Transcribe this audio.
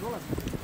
Vamos lá.